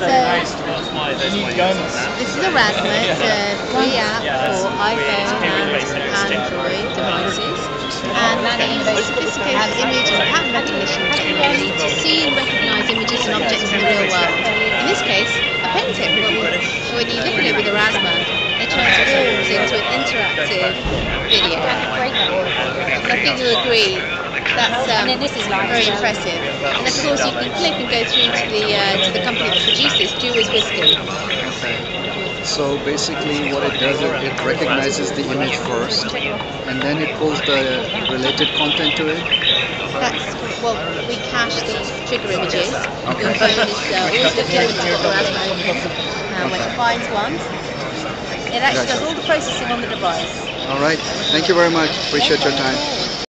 So this is Aurasma. It's a free app for iPhone and Android devices. And it uses sophisticated image and pattern recognition technology to see and recognise images and objects in the real world. In this case, a painting. When you look at it with Aurasma, it transforms into an interactive video. And I think you'll agree that's um, very impressive. And of course, you can click and go through to the uh, to the company that produces this, Dewey's Whiskey. So basically what it does, it, it recognizes the image first and then it pulls the related content to it. That's well, we cache the trigger images. Okay. Your phone is uh, always looking at the top of and when it finds one, it actually does all the processing on the device. All right. Thank you very much. Appreciate your time.